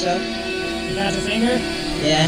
So. You got a finger? Yeah.